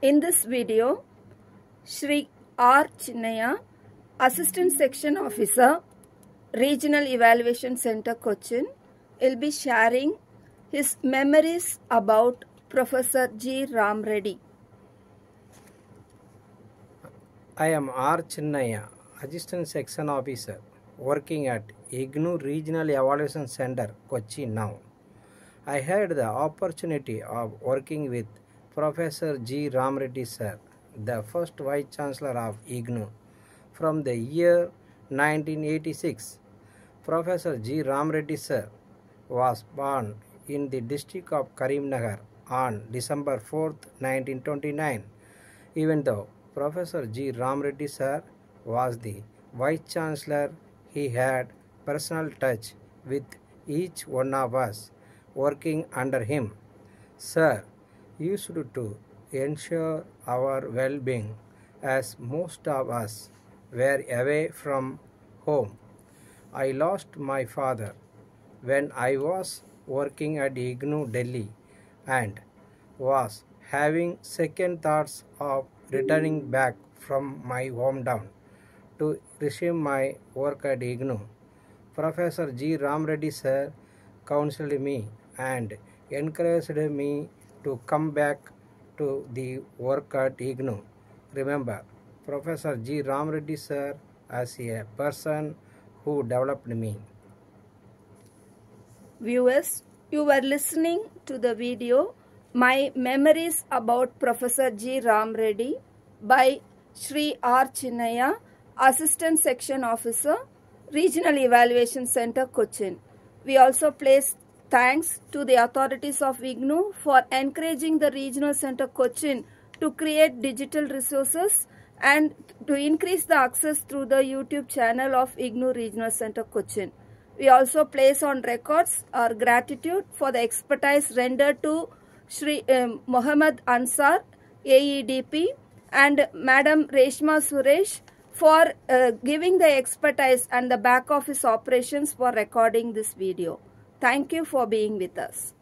In this video, Shri R. Chinniah, Assistant Section Officer, Regional Evaluation Center, Cochin, will be sharing his memories about Professor G. Ram Reddy. I am R. Chinniah, Assistant Section Officer, working at IGNOU Regional Evaluation Center, Kochi now. I had the opportunity of working with Professor G. Ram Reddy sir, the first Vice Chancellor of IGNOU. From the year 1986, Professor G. Ram Reddy sir was born in the district of Karimnagar on December 4, 1929. Even though Professor G. Ram Reddy sir was the Vice Chancellor, he had personal touch with each one of us working under him. Sir used to ensure our well being as most of us were away from home. I lost my father when I was working at IGNOU Delhi and was having second thoughts of returning back from my hometown to resume my work at IGNOU. Professor G. Ram Reddy sir counseled me and encouraged me to come back to the work at IGNOU. Remember, Professor G. Ram Reddy sir as a person who developed me. Viewers, you were listening to the video My Memories about Professor G. Ram Reddy by Sri R. Chinniah, Assistant Section Officer, Regional Evaluation Center, Cochin. We also place thanks to the authorities of IGNOU for encouraging the Regional Center, Cochin to create digital resources and to increase the access through the YouTube channel of IGNOU Regional Center, Cochin. We also place on records our gratitude for the expertise rendered to Shri um, Muhammed Ansar, AEDP, and Madam Reshma Suresh for uh, giving the expertise and the back office operations for recording this video. Thank you for being with us.